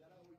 যারা ওই